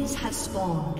Have spawned.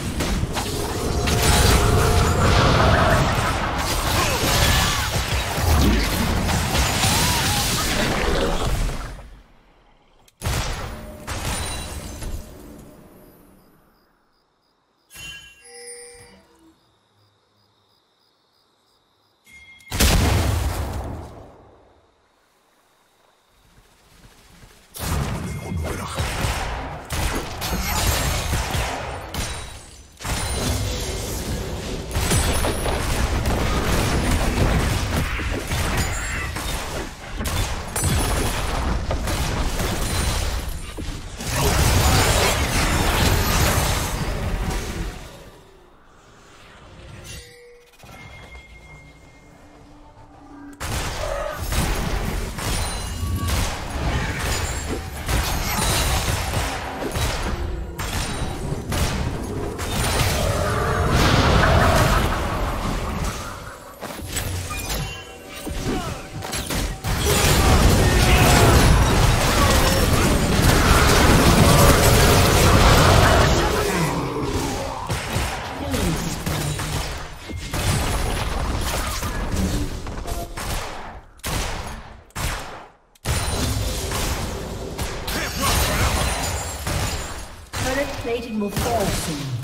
Will fall soon.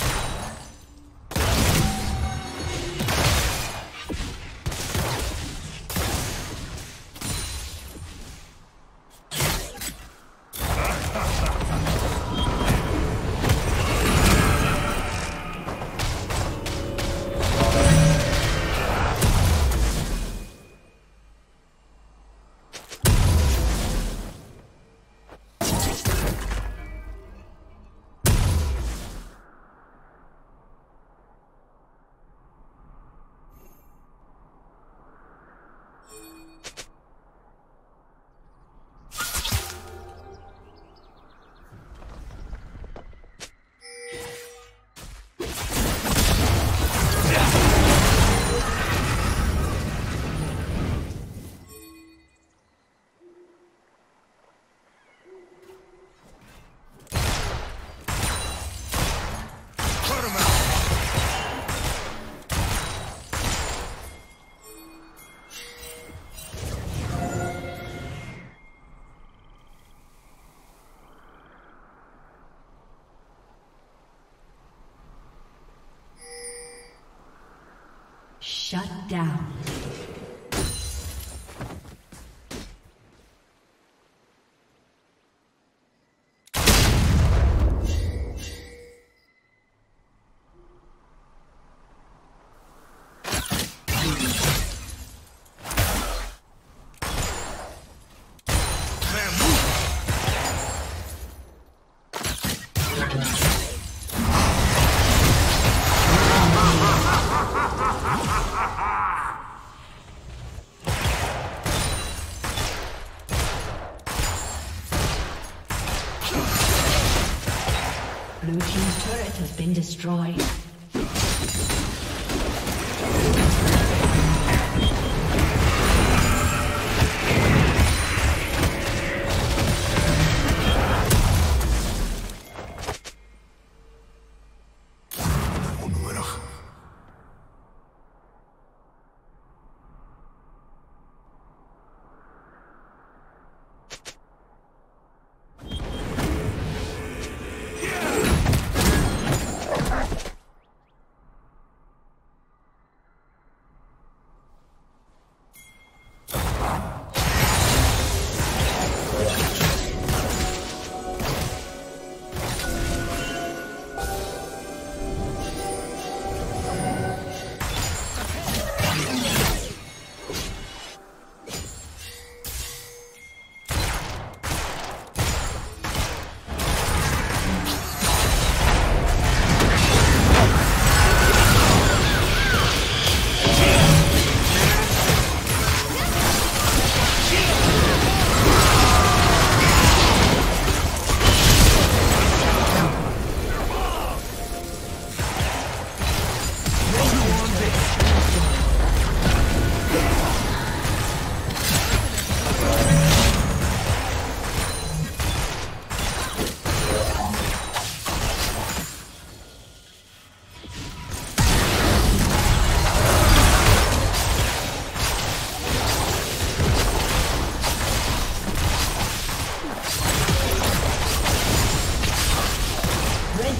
Down. Destroyed.